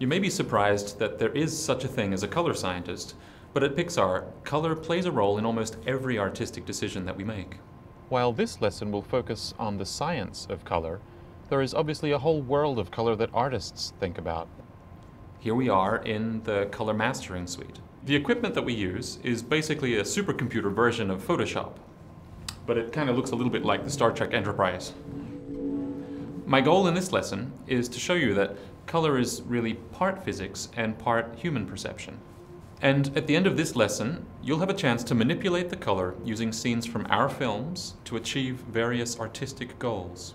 You may be surprised that there is such a thing as a color scientist, but at Pixar, color plays a role in almost every artistic decision that we make. While this lesson will focus on the science of color, there is obviously a whole world of color that artists think about. Here we are in the color mastering suite. The equipment that we use is basically a supercomputer version of Photoshop, but it kind of looks a little bit like the Star Trek Enterprise. My goal in this lesson is to show you that color is really part physics and part human perception. And at the end of this lesson, you'll have a chance to manipulate the color using scenes from our films to achieve various artistic goals.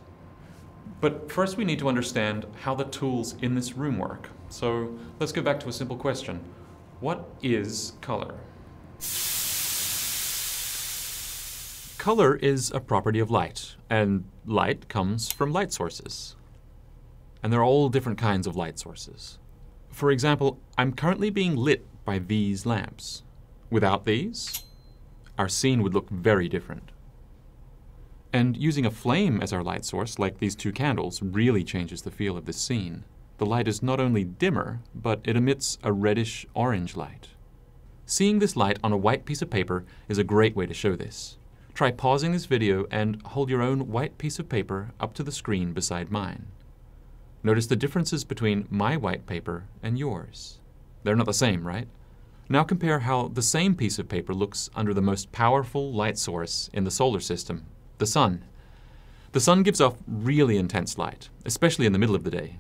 But first we need to understand how the tools in this room work. So let's go back to a simple question. What is color? Color is a property of light, and light comes from light sources. And there are all different kinds of light sources. For example, I'm currently being lit by these lamps. Without these, our scene would look very different. And using a flame as our light source, like these two candles, really changes the feel of this scene. The light is not only dimmer, but it emits a reddish orange light. Seeing this light on a white piece of paper is a great way to show this. Try pausing this video and hold your own white piece of paper up to the screen beside mine. Notice the differences between my white paper and yours. They're not the same, right? Now compare how the same piece of paper looks under the most powerful light source in the solar system, the sun. The sun gives off really intense light, especially in the middle of the day.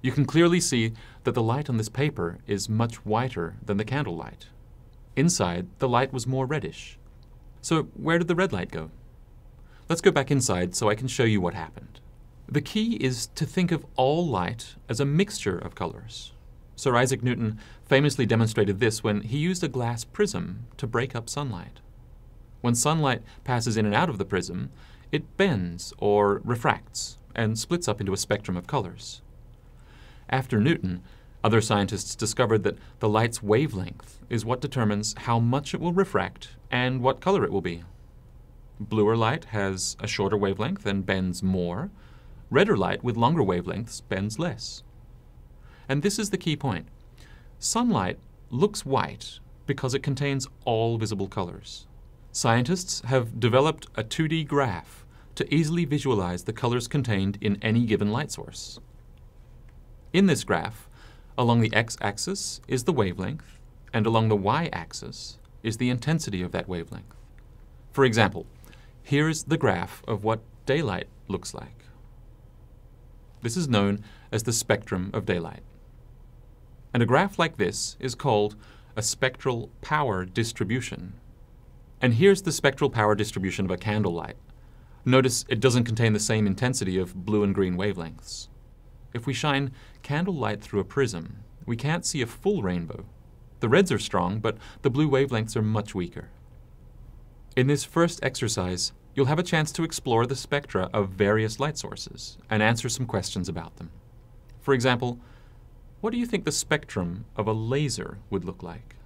You can clearly see that the light on this paper is much whiter than the candle light. Inside, the light was more reddish. So where did the red light go? Let's go back inside so I can show you what happened. The key is to think of all light as a mixture of colors. Sir Isaac Newton famously demonstrated this when he used a glass prism to break up sunlight. When sunlight passes in and out of the prism, it bends or refracts and splits up into a spectrum of colors. After Newton, other scientists discovered that the light's wavelength is what determines how much it will refract and what color it will be. Bluer light has a shorter wavelength and bends more. Redder light with longer wavelengths bends less. And this is the key point. Sunlight looks white because it contains all visible colors. Scientists have developed a 2D graph to easily visualize the colors contained in any given light source. In this graph, along the x-axis is the wavelength, and along the y-axis is the intensity of that wavelength. For example, here's the graph of what daylight looks like. This is known as the spectrum of daylight. And a graph like this is called a spectral power distribution. And here's the spectral power distribution of a candle light. Notice it doesn't contain the same intensity of blue and green wavelengths. If we shine candle light through a prism, we can't see a full rainbow. The reds are strong, but the blue wavelengths are much weaker. In this first exercise, you'll have a chance to explore the spectra of various light sources and answer some questions about them. For example, what do you think the spectrum of a laser would look like?